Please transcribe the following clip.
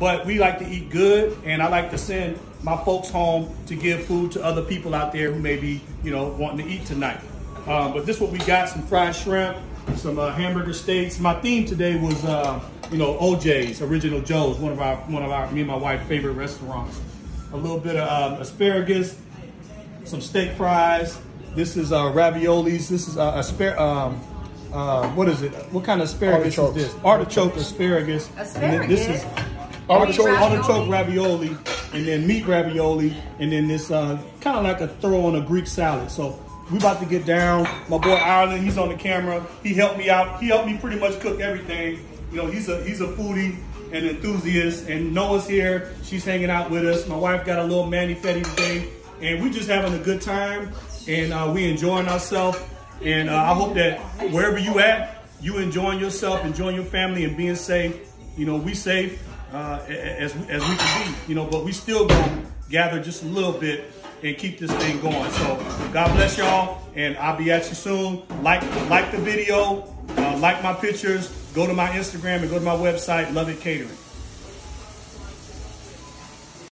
but we like to eat good, and I like to send my folks home to give food to other people out there who may be, you know, wanting to eat tonight. Um, but this is what we got, some fried shrimp, some uh, hamburger steaks. My theme today was, uh, you know, OJ's, Original Joe's, one of our, one of our, me and my wife favorite restaurants. A little bit of um, asparagus, some steak fries. This is uh, raviolis. This is uh, aspar um, uh, what is it? What kind of asparagus Artichokes. is this? Artichoke asparagus. And this is Artichoke. Ravioli. artichoke ravioli, and then meat ravioli, and then this uh, kind of like a throw on a Greek salad. So we about to get down. My boy Ireland, he's on the camera. He helped me out. He helped me pretty much cook everything. You know, he's a he's a foodie and enthusiast. And Noah's here. She's hanging out with us. My wife got a little mani fetty today, and we just having a good time, and uh, we enjoying ourselves. And uh, I hope that wherever you at, you enjoying yourself, enjoying your family, and being safe. You know, we safe uh, as as we can be. You know, but we still gonna gather just a little bit and keep this thing going. So God bless y'all, and I'll be at you soon. Like like the video, uh, like my pictures. Go to my Instagram and go to my website, Lovett Catering.